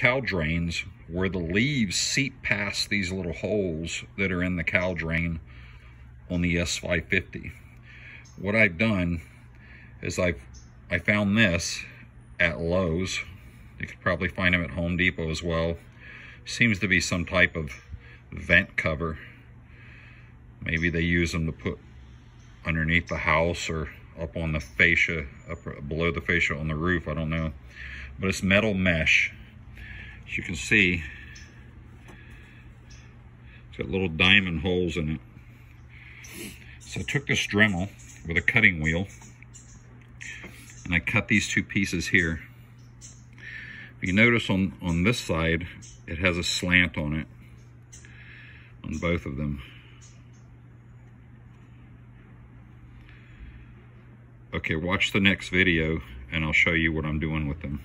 cowl drains where the leaves seep past these little holes that are in the cowl drain on the S550. What I've done is I've I found this at Lowe's. You could probably find them at Home Depot as well. Seems to be some type of vent cover. Maybe they use them to put underneath the house or up on the fascia, up below the fascia on the roof, I don't know. But it's metal mesh. As you can see, it's got little diamond holes in it. So I took this Dremel with a cutting wheel and I cut these two pieces here. If you notice on, on this side, it has a slant on it, on both of them. Okay, watch the next video and I'll show you what I'm doing with them.